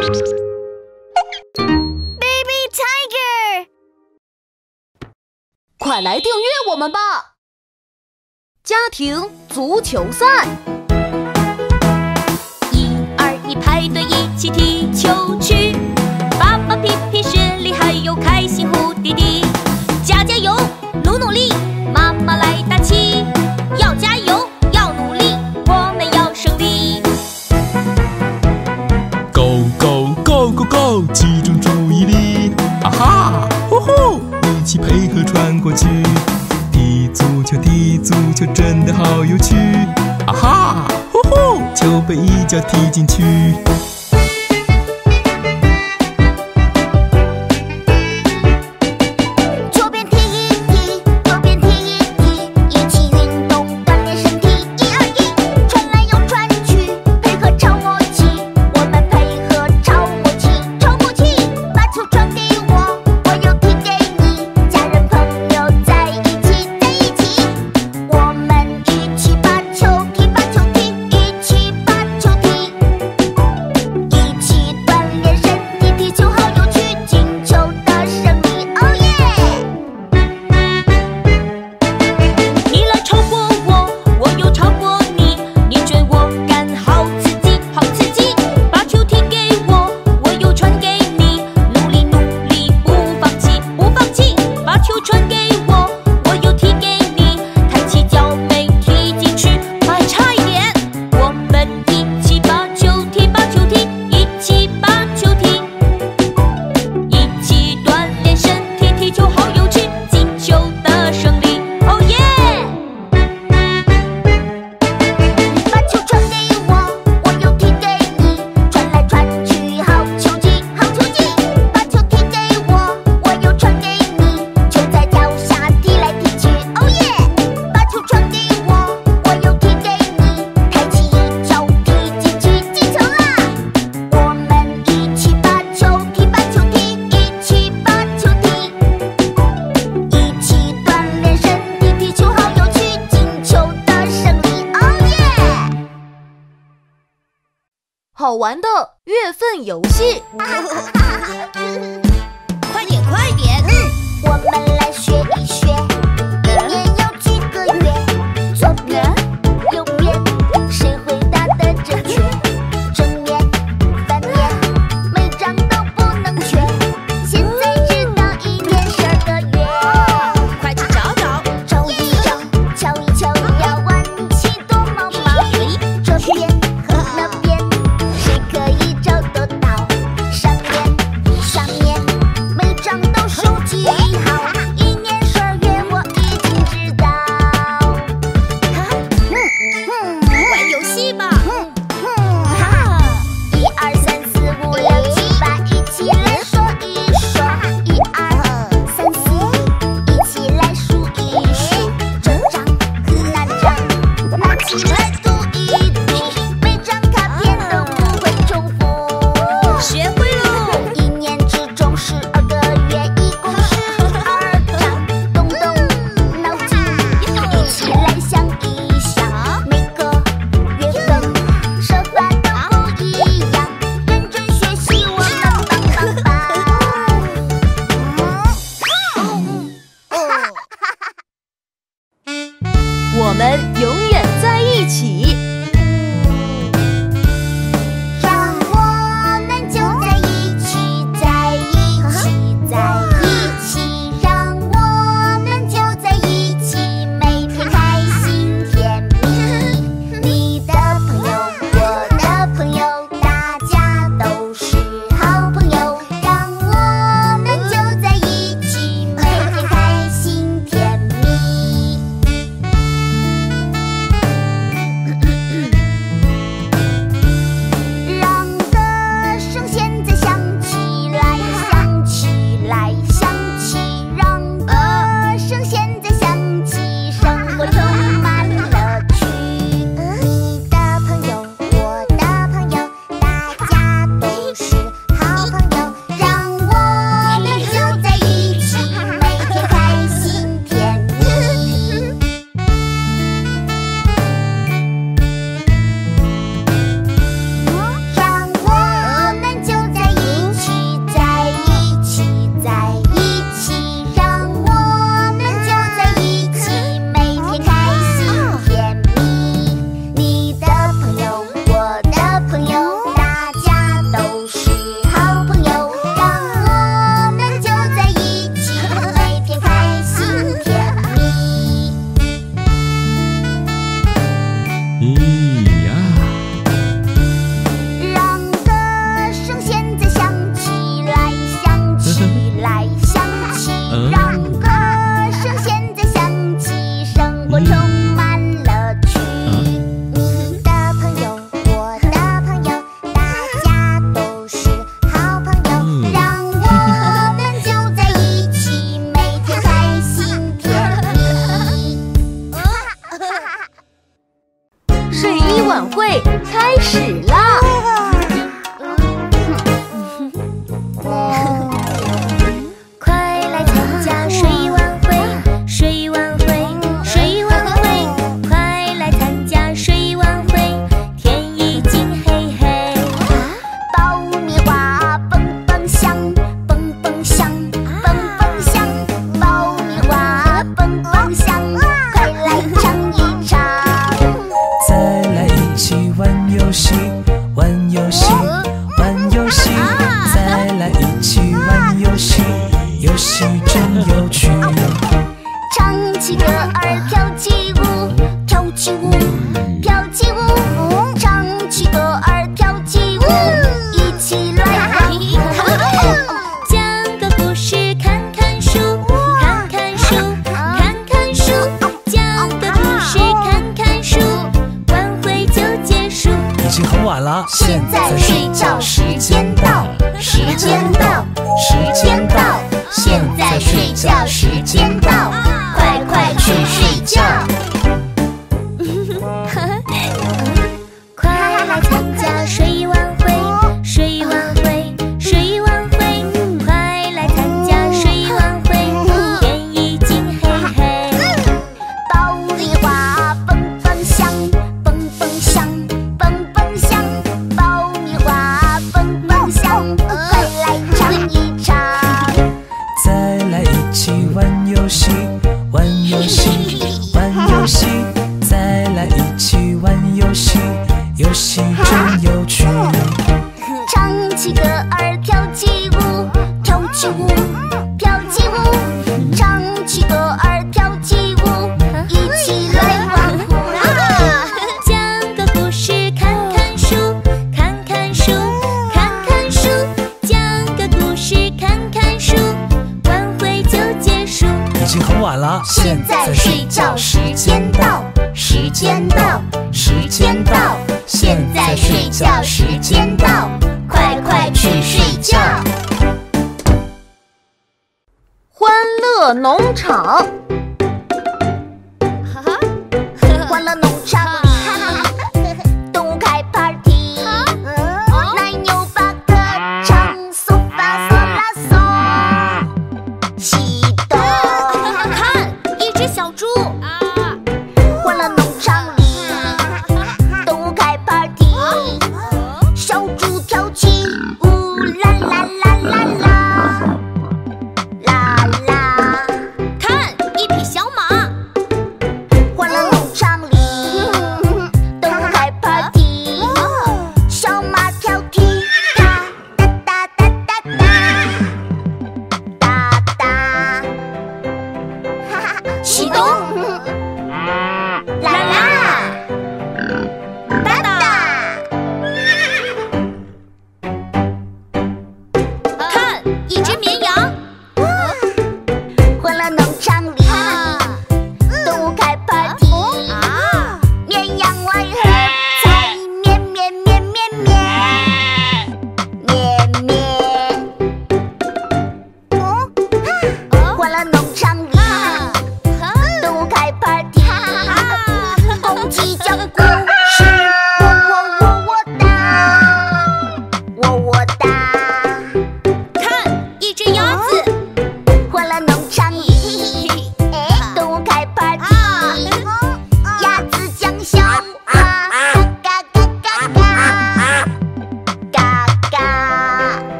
Baby Tiger，快来订阅我们吧！家庭足球赛，一二一，排队一起踢球去！爸爸皮皮雪里，还有开心胡弟弟，过去。踢足球，踢足球，真的好有趣！啊哈，呼呼，球被一脚踢进去。玩的月份游戏，快 点快点！我们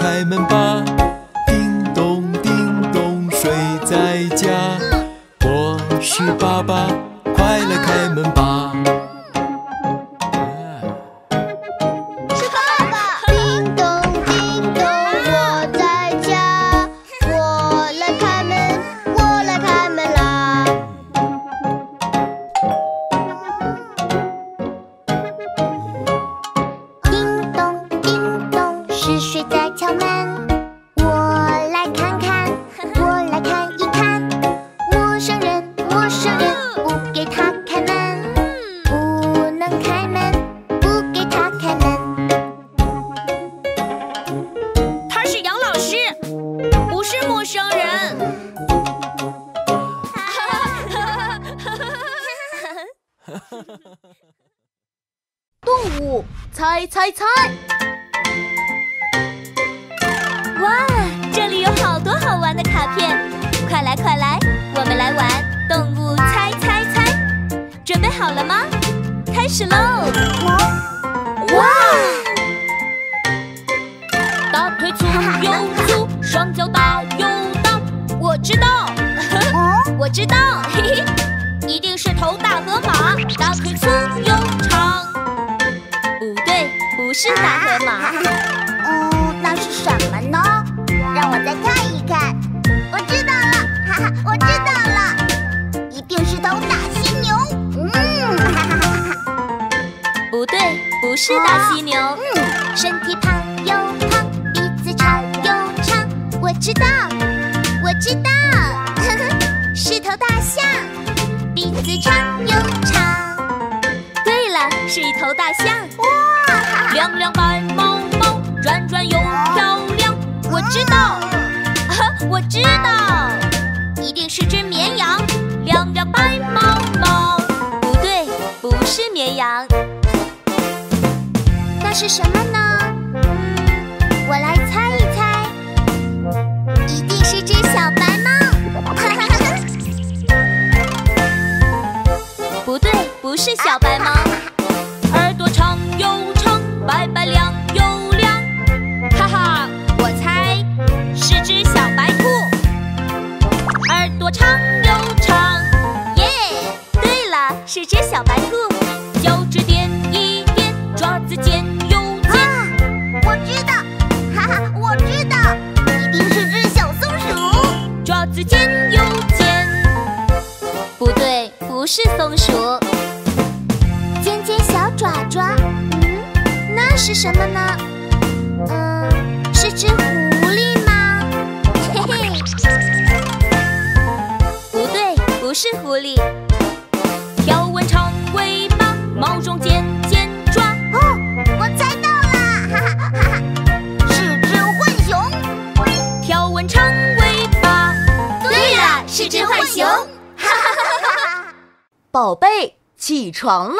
开门大象，哇！两两白猫猫，转转又漂亮。我知道，啊哈，我知道。一定是只绵羊，两亮白猫猫。不对，不是绵羊。那是什么呢？我来猜一猜。一定是只小白猫。不对，不是小白猫。是松鼠尖尖小爪爪嗯那是什么呢？嗯是只狐狸吗？嘿嘿。不对不是狐狸。宝贝，起床了。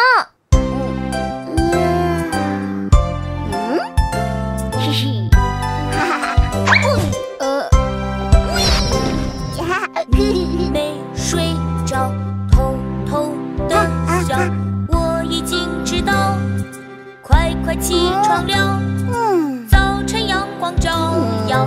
嗯，嘿嘿，哈哈，呃，没睡着，偷偷的笑，我已经知道，快快起床了。嗯，早晨阳光照耀。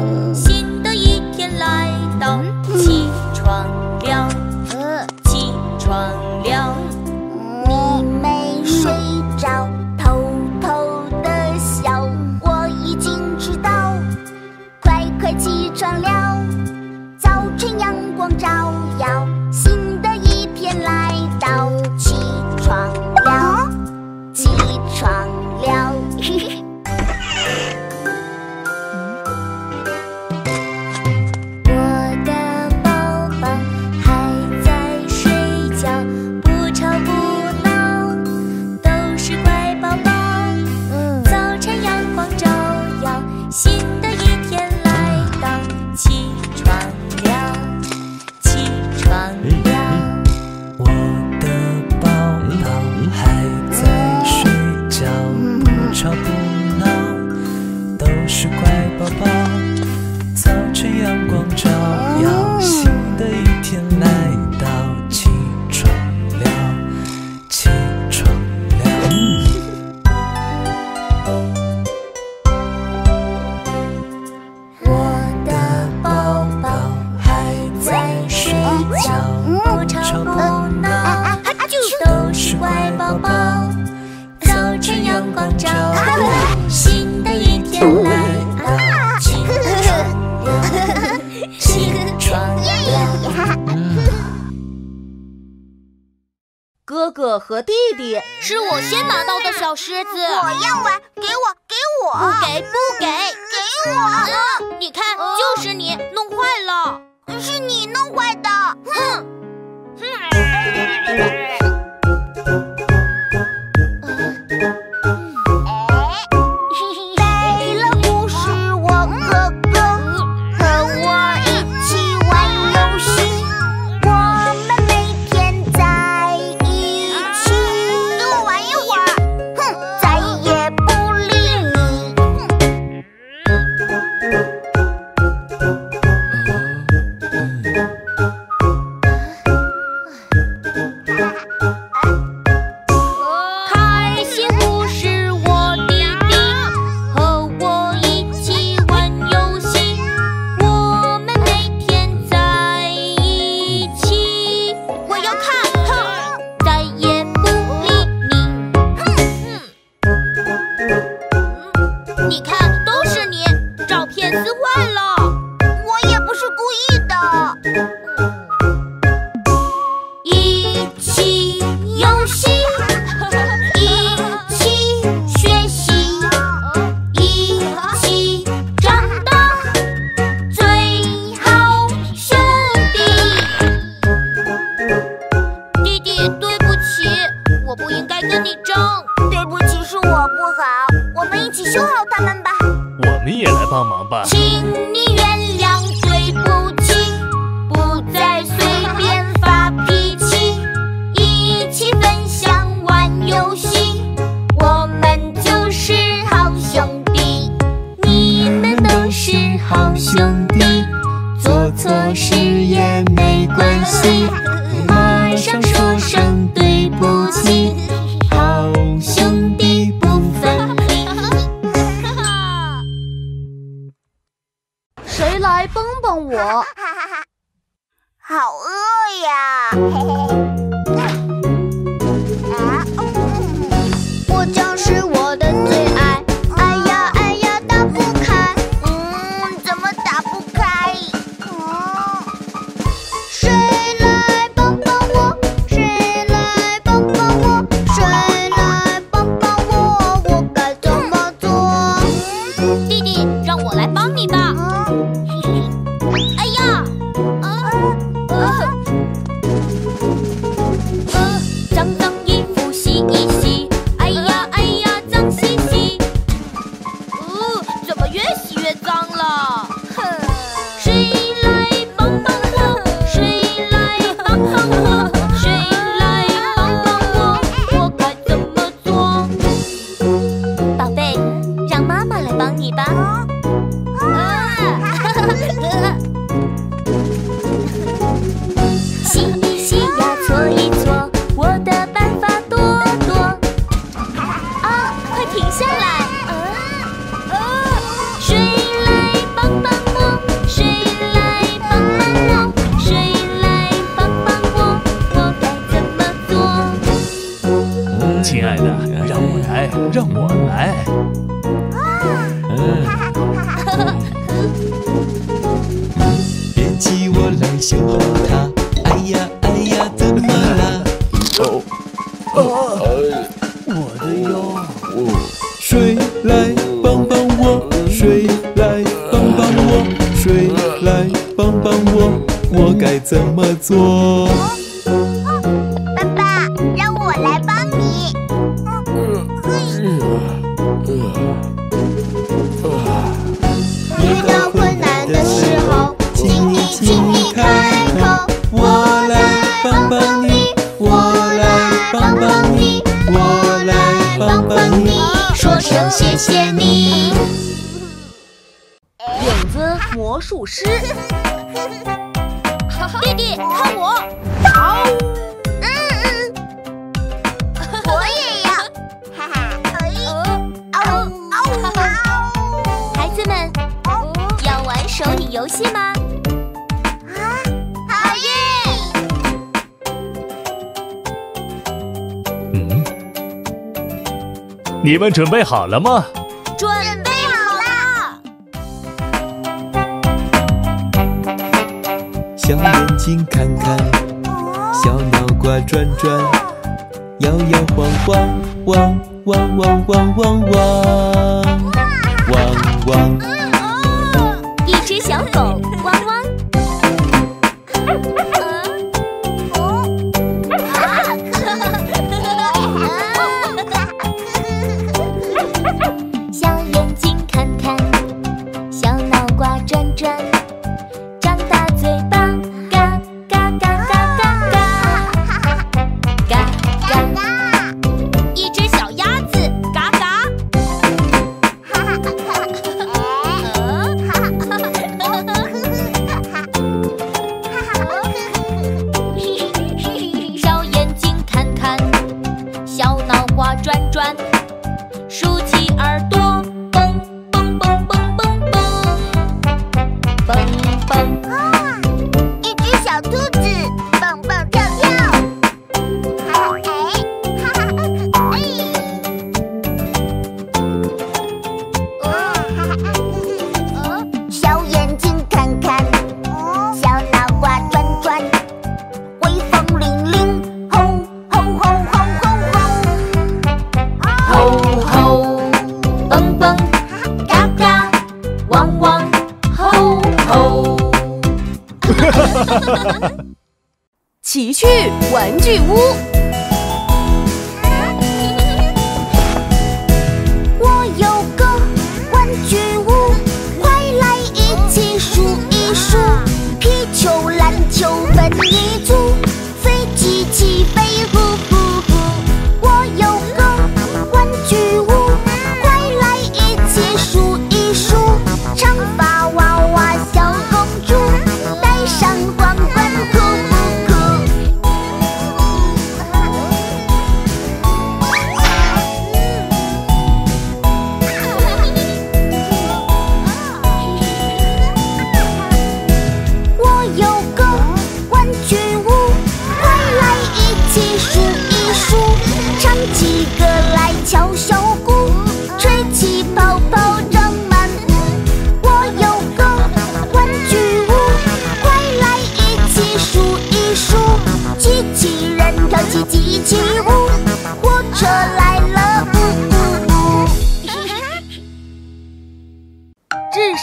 你们准备好了吗？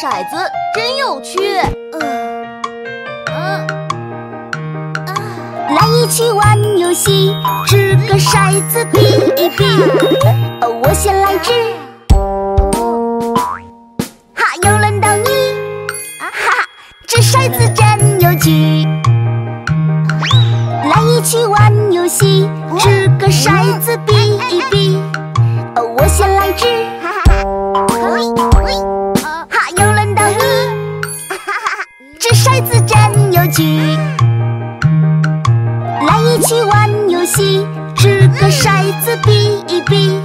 骰子真有趣。来一起玩游戏，掷个骰子比一比。哦，我先来掷，哈，又轮到你，哈哈，掷骰子真有趣。来一起玩游戏，掷个骰子比一比。哦，我先来掷，有趣。来一起玩游戏，掷个骰子比一比。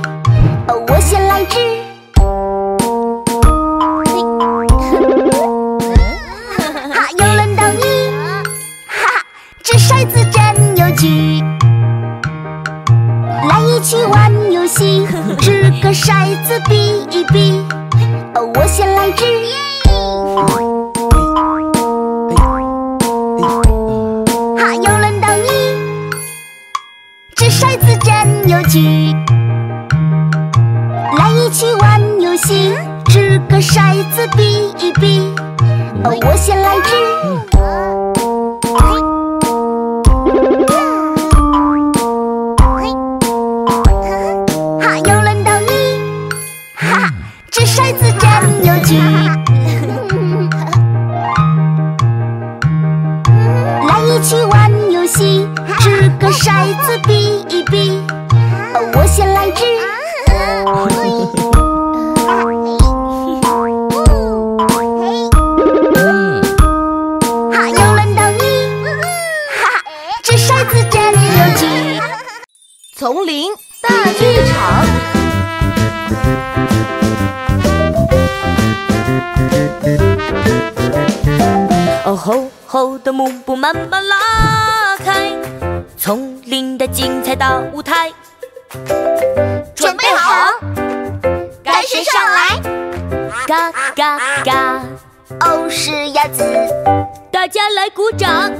哦，我先来掷。哈，又轮到你，哈，掷骰子真有趣。来一起玩游戏，掷个骰子比一比。哦，我先来掷。有趣。来一起玩游戏，掷个骰子比一比。哦，我先来掷。哈，又轮到你，哈哈，掷骰子真有趣。来一起玩游戏，掷个骰子比一比。我先来掷。哈，又轮到你，哈哈，掷骰子真有趣。丛林大剧场。哦吼吼的幕布慢慢拉开，丛林的精彩大舞台。准备好，该谁上来？嘎嘎嘎，哦，是鸭子，大家来鼓掌，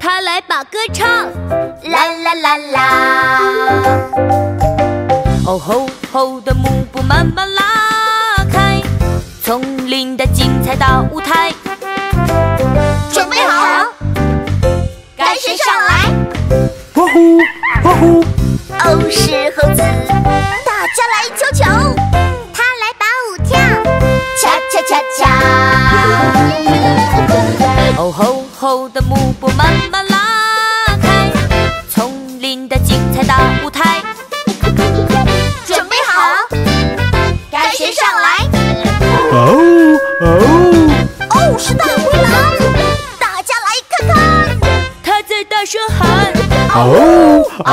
他来把歌唱。啦啦啦啦。哦吼吼的幕布慢慢拉开，丛林的精彩大舞台。准备好，该谁上来？哇呼哇呼，哦，是猴子，大家来瞧瞧，他来把舞跳，恰恰恰恰。哦吼吼的幕布慢慢拉开，丛林的精彩大舞台。准备好，该谁上来？哦哦，哦，是大灰大声喊。哦哦，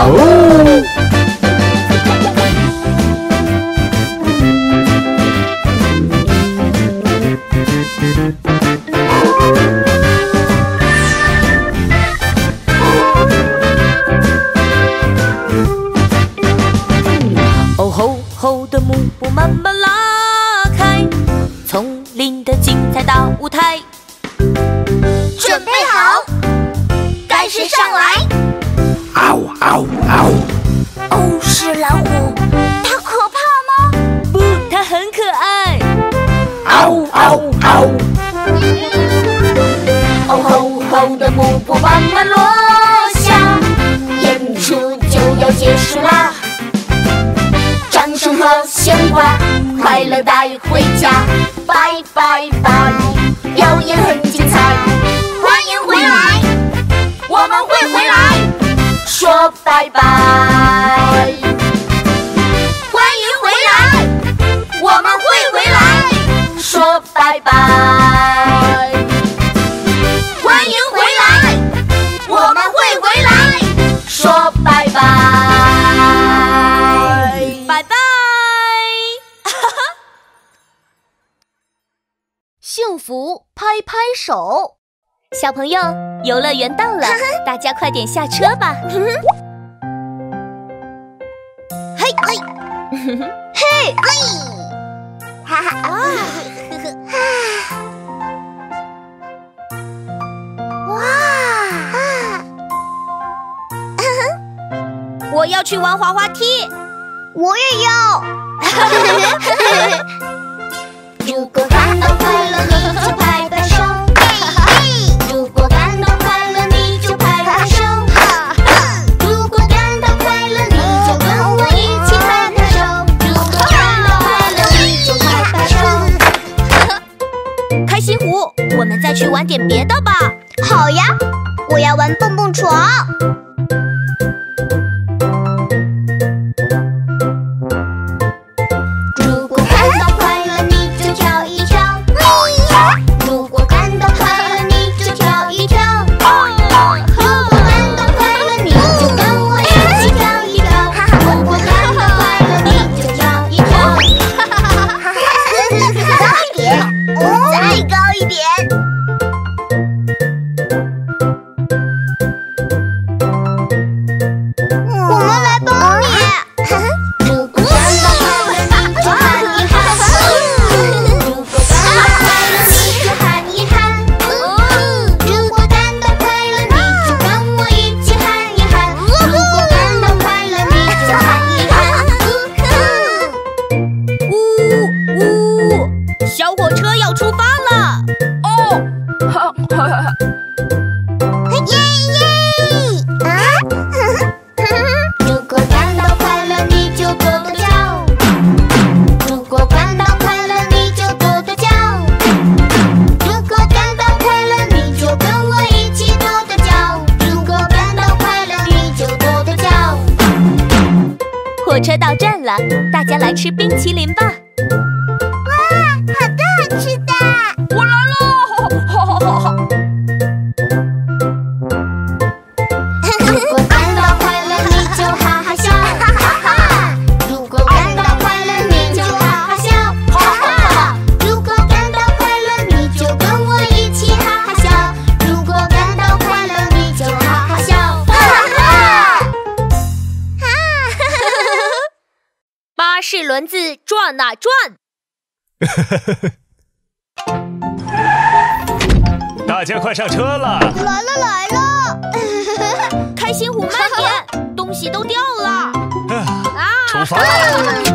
哦吼吼的幕布慢慢拉快乐带回家，拜拜。拜，表演很精彩，欢迎回来，我们会回来，说拜拜，欢迎回来，我们会回来，说拜拜，欢迎回来，我们会回来，说拜拜。福，拍拍手。小朋友，游乐园到了，大家快点下车吧。嘿，嘿，嘿，嘿，哈哈啊！哇！我要去玩滑滑梯，我也要。如果再去玩点别的吧。好呀我要玩蹦蹦床。大家来吃冰淇淋吧。哪转。大家快上车了。来了来了。开心虎慢点东西都掉了。啊。出发了。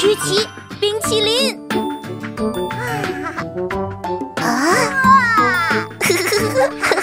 曲奇、冰淇淋。宝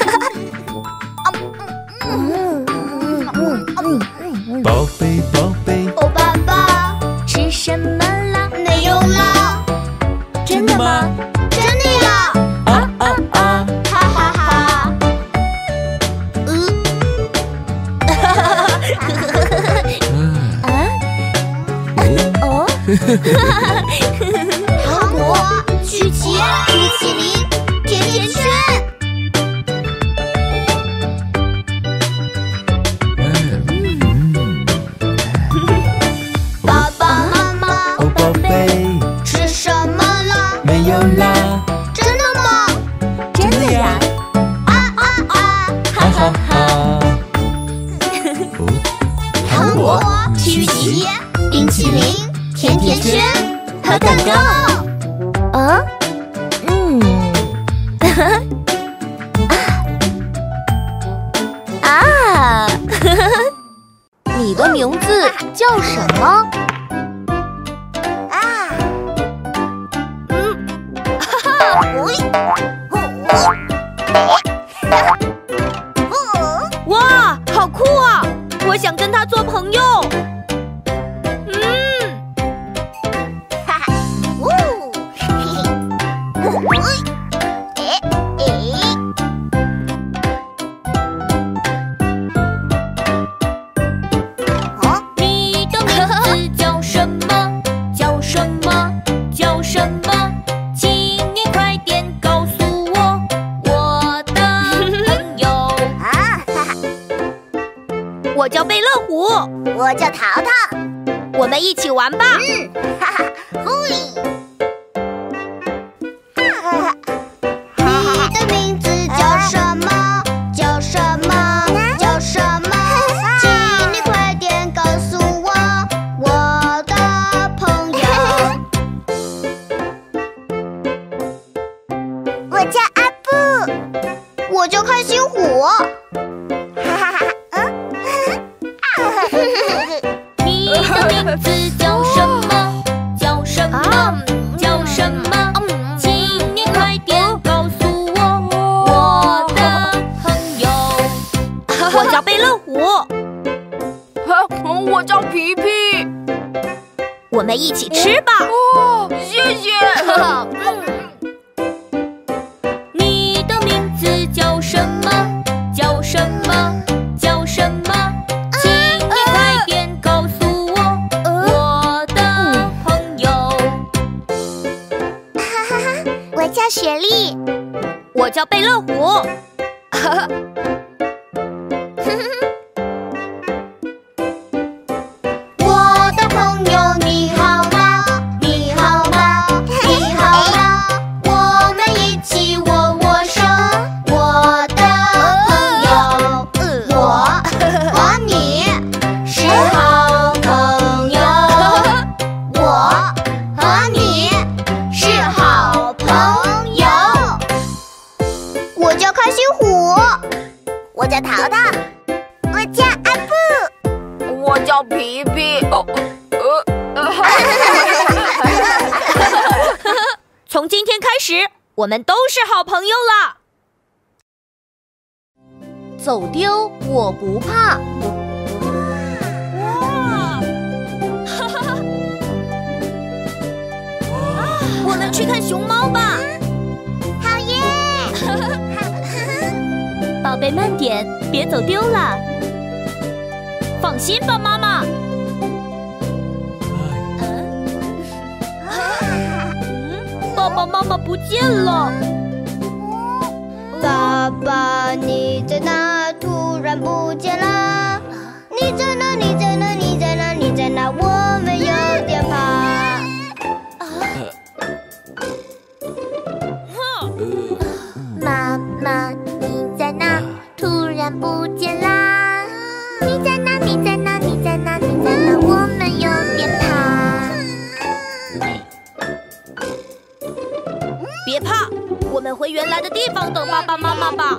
来的地方等爸爸妈妈吧，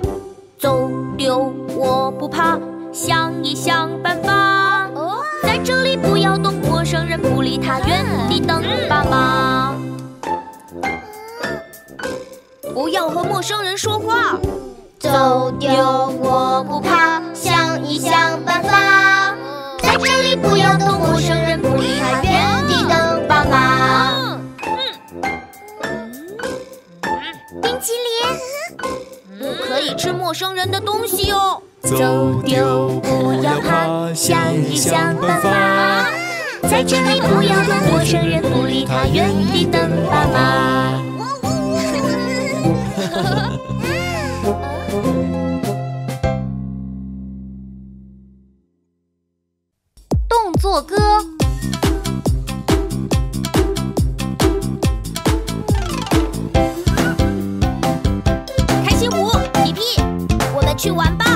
走丢我不怕，想一想办法，在这里不要动，陌生人不理他，原地等爸妈，不要和陌生人说话，走丢我不怕，想一想。吃陌生人的东西哦。走丢不要怕，想一想办法。在这里不要怕陌生人，不理他，原地等爸爸。呜呜呜哈哈。去玩吧。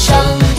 上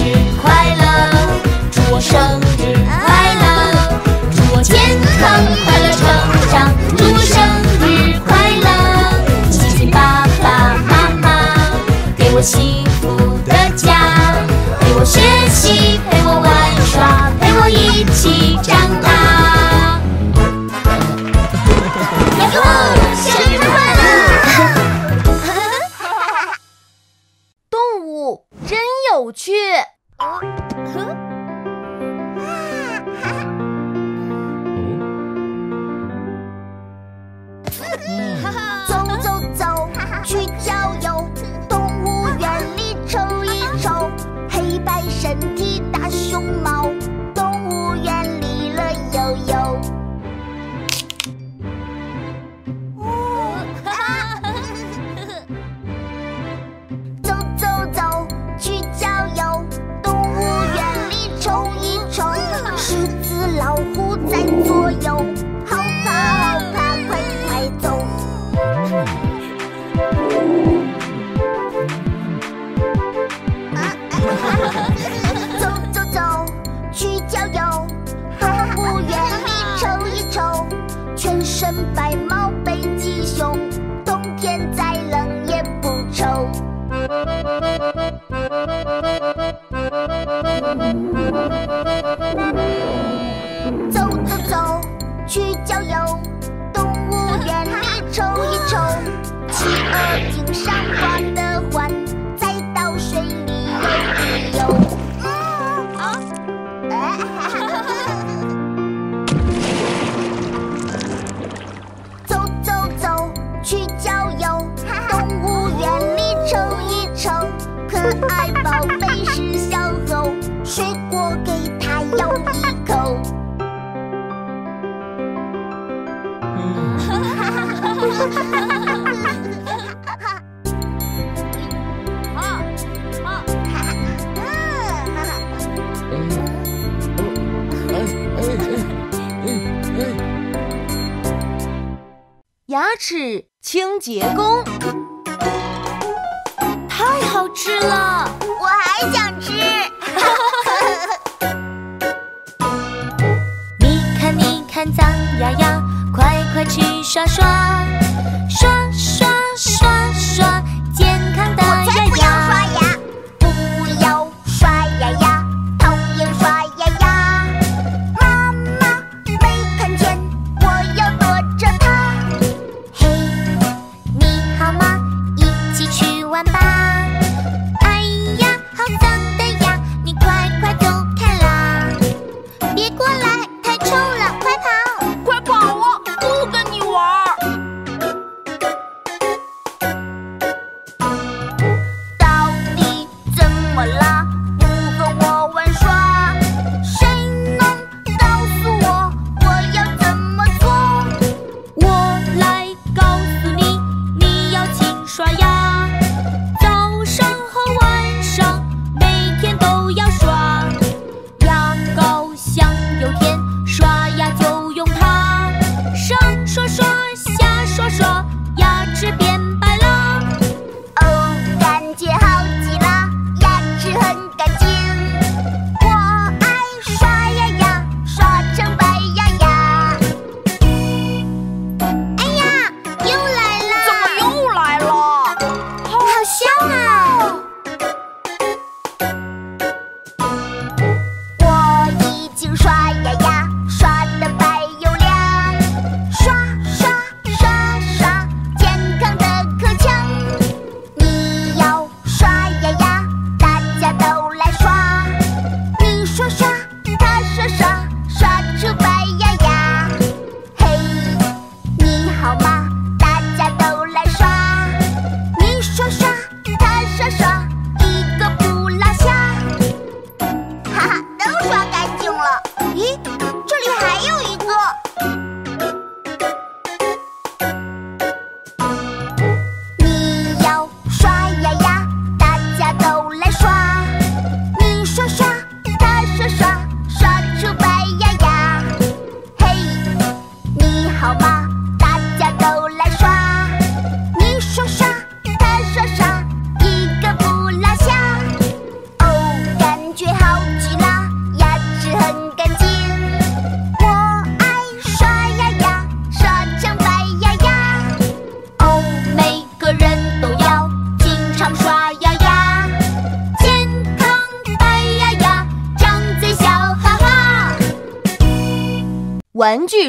是清洁工，太好吃了，我还想吃。你看，你看，脏呀呀，快快去刷刷。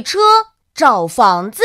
车找房子。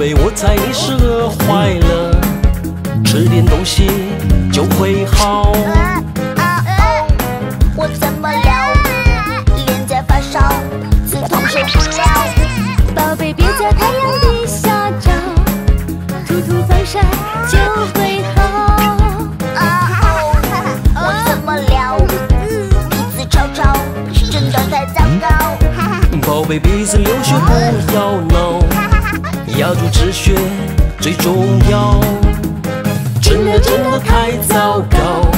宝贝，我猜你是饿坏了，吃点东西就会好。我怎么了？脸在发烧，刺痛受不了。宝贝，别在太阳底下照，涂涂防晒就会好。啊哦，我怎么了？鼻子吵吵，真的太糟糕。宝贝，鼻子流血不要闹。抓住止血最重要真的真的太糟糕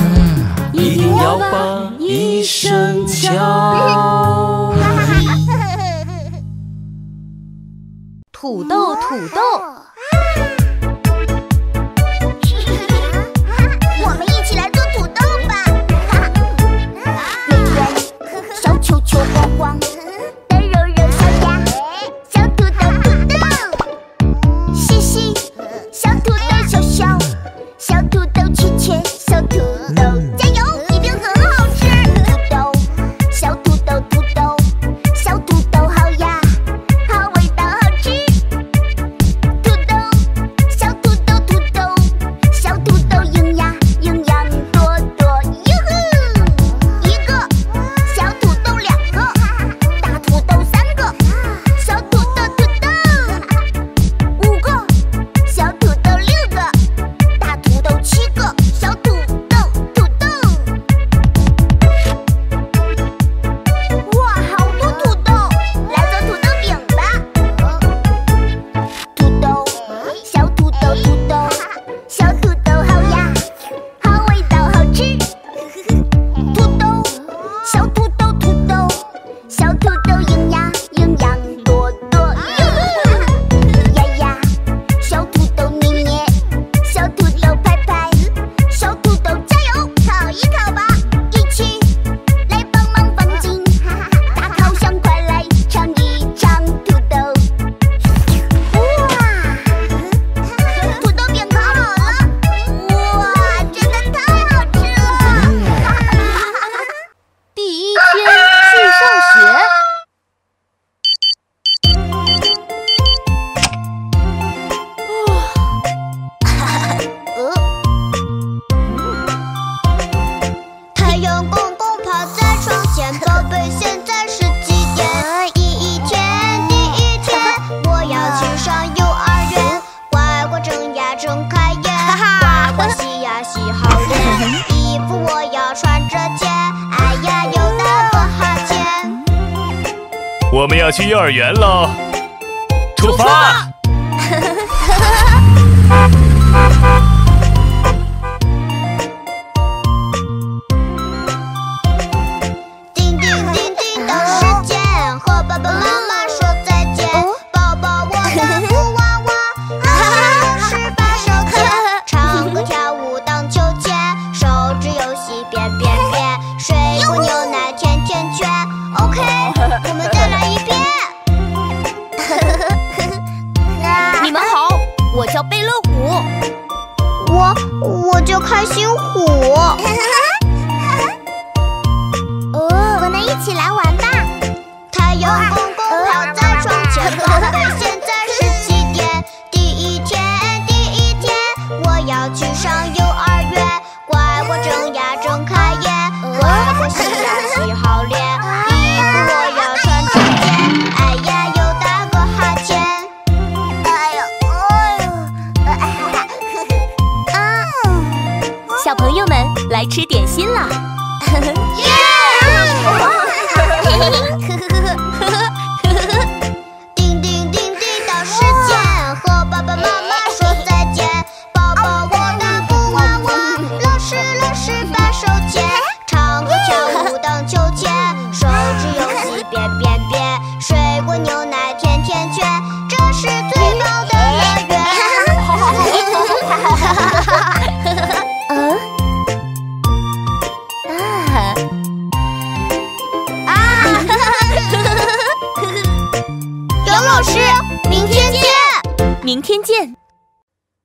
一定要把医生叫土豆土豆。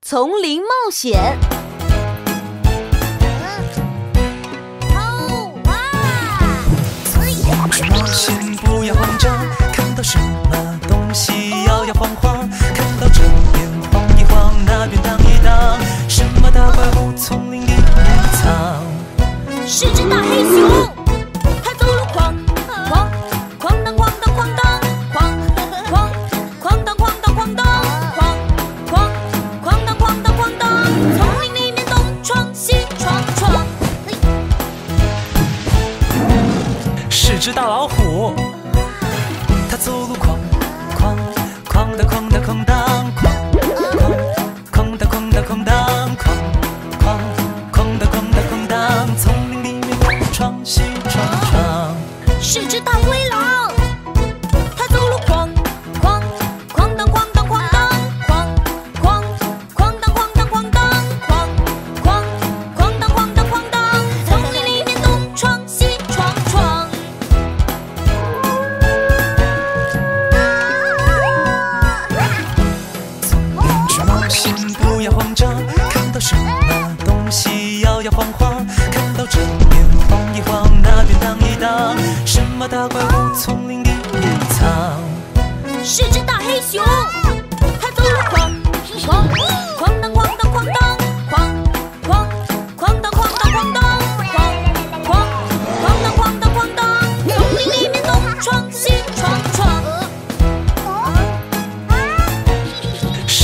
丛林冒险。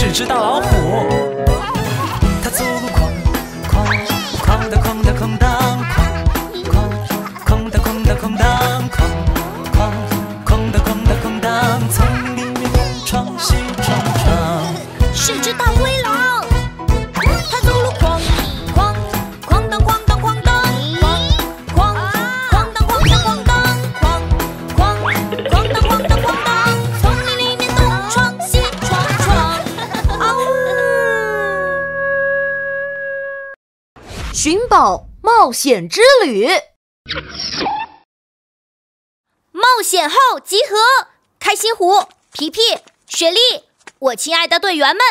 是只大老虎。冒险之旅。冒险后集合开心虎皮皮雪莉我亲爱的队员们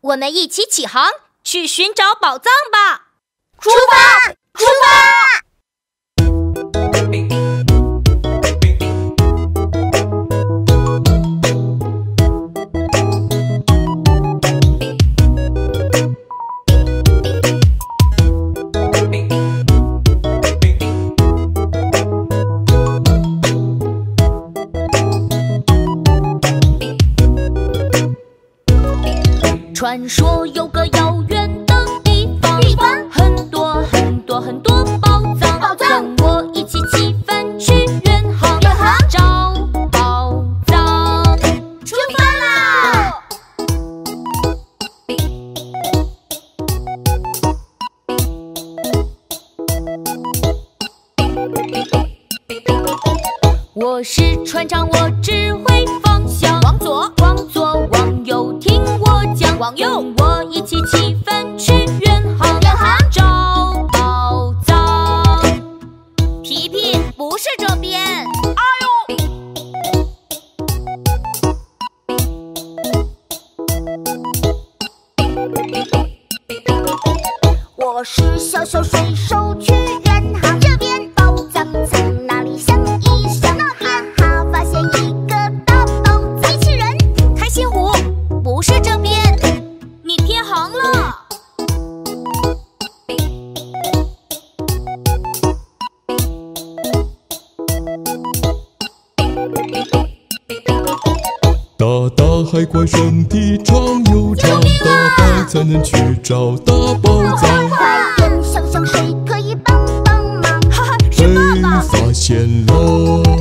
我们一起起航去寻找宝藏吧。出发出发！传说有个妖。快快身体长又长，大白才能去找大宝藏。快点想想谁可以帮帮忙？哈哈，是。发现了。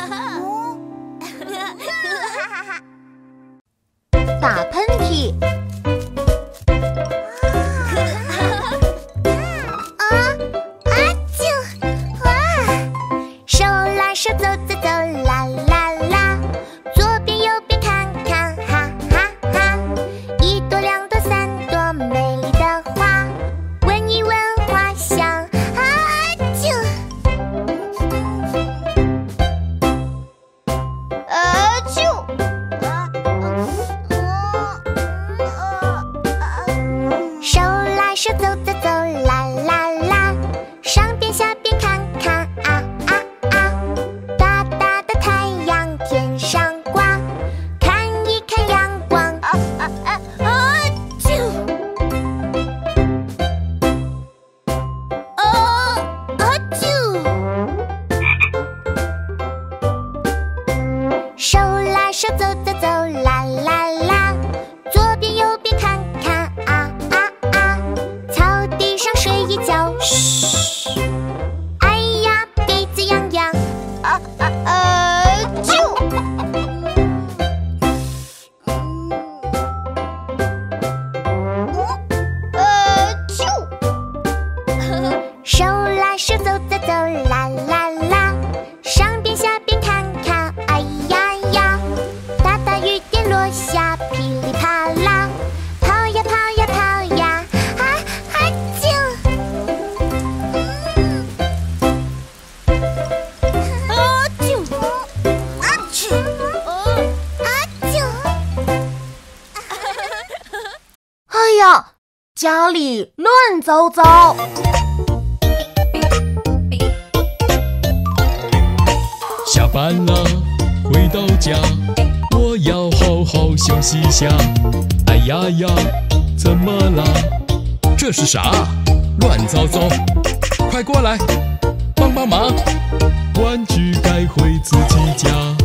打喷嚏。老总快过来帮帮忙。玩具该回自己家。